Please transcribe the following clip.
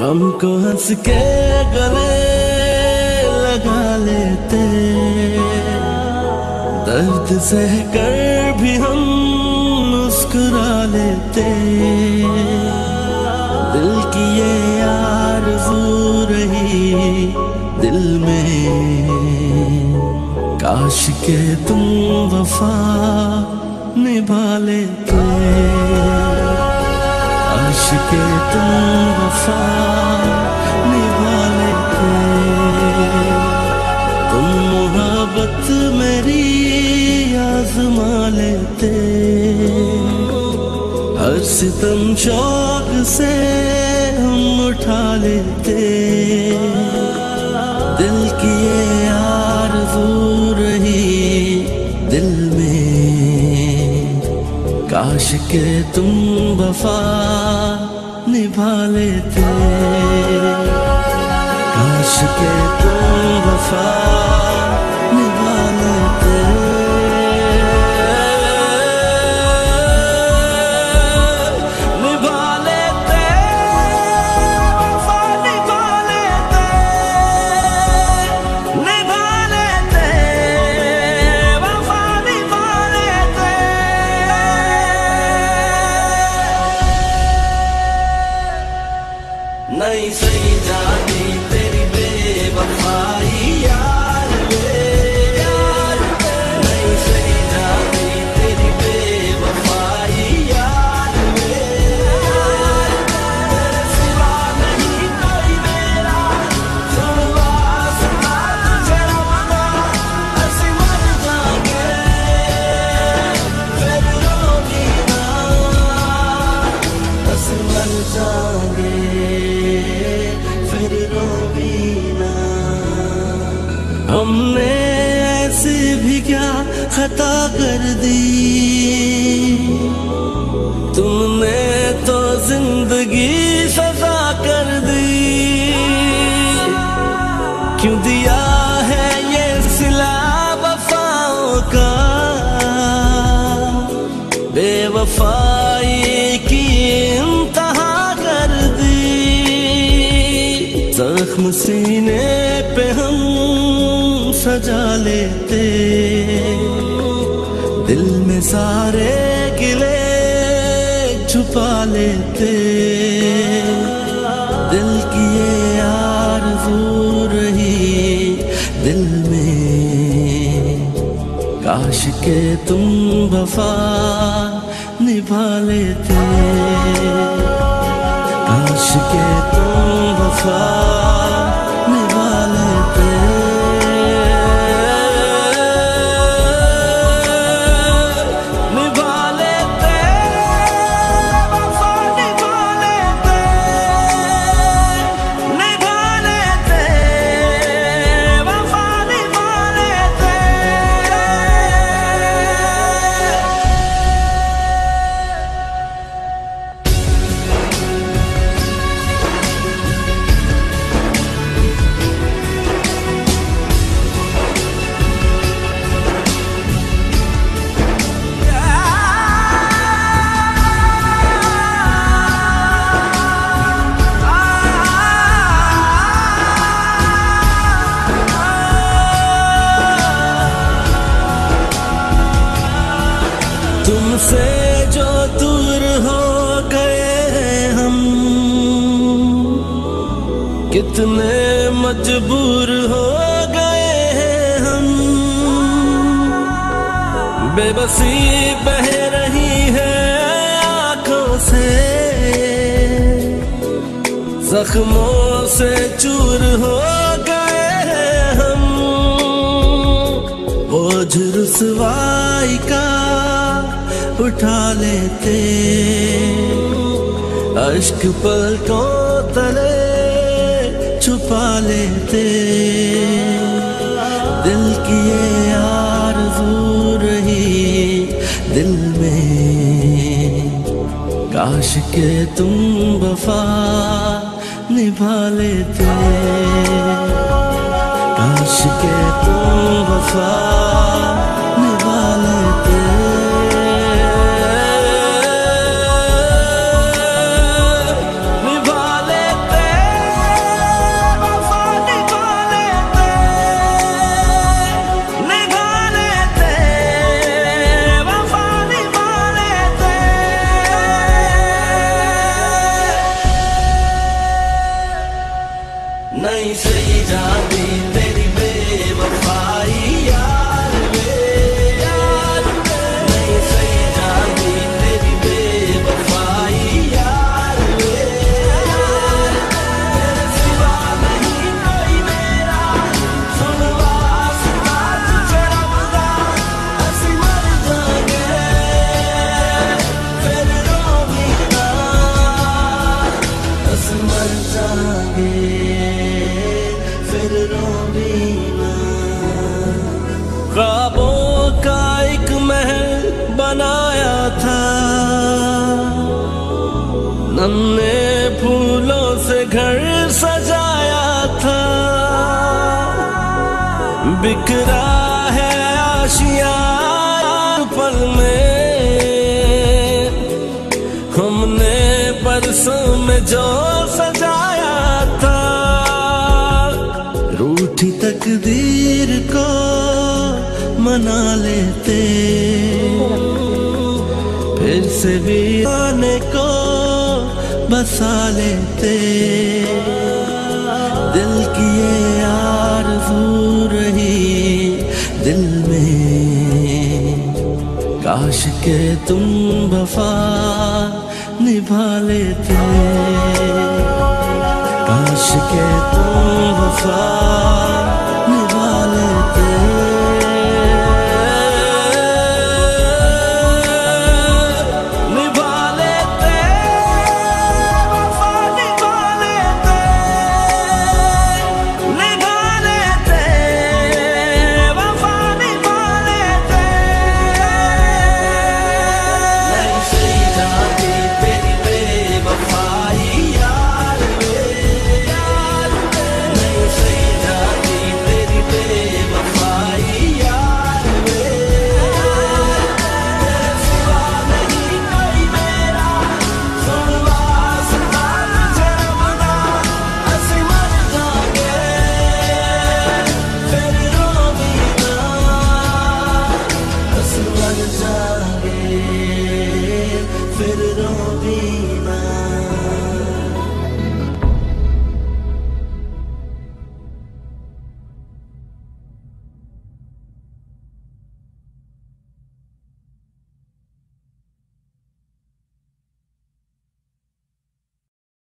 غم کو ہنس کے گلے لگا لیتے۔ درد سہ کر بھی ہم مسکرا لیتے۔ دل کی یہ آرزو رہی دل میں۔ کاش کے تم وفا نبھا لیتے۔ کاش کے تم وفا نبھا لیتے تم محبت میری آزما لیتے ہر ستم شوق سے ہم اٹھا لیتے۔ دل کی یہ آرزو رہی دل میں۔ کاش کے تم وفا نبھا لیتے کاش کے تو وفا ہم نے ایسی بھی کیا خطا کر دی۔ تم نے تو زندگی سزا کر دی۔ کیوں دیا ہے یہ سلا وفاؤں کا؟ بے وفائی کی انتہا کر دی۔ زخم سینے پہ ہم سجا لیتے۔ دل میں سارے گلے چھپا لیتے۔ دل کی یہ آرزو رہی۔ دل میں کاش کے تم وفا نبھا لیتے۔ کاش کے تم وفا سے جو دور ہو گئے ہم۔ کتنے مجبور ہو گئے ہیں ہم۔ بے بسی بہ رہی ہے آنکھوں سے۔ زخموں سے چور ہو گئے ہم۔ بوجھ رسوائی کا اٹھا لیتے۔ اشک پلکوں تلے چھپا لیتے۔ دل کی یہ آرزو رہی دل میں۔ کاش کے تم وفا نبھا لیتے۔ کاش کے تم وفا ہم نے پھولوں سے گھر سجایا تھا۔ بکھرا ہے آشیا پل میں۔ ہم نے برسوں میں جو سجایا تھا۔ روٹھی تقدیر کو منا لیتے۔ پھر سے بھی آنے کو بسا لیتے دل کی یہ آرزو رہی دل میں۔ کاش کے تم وفا نبھا لیتے۔ کاش کے تم وفا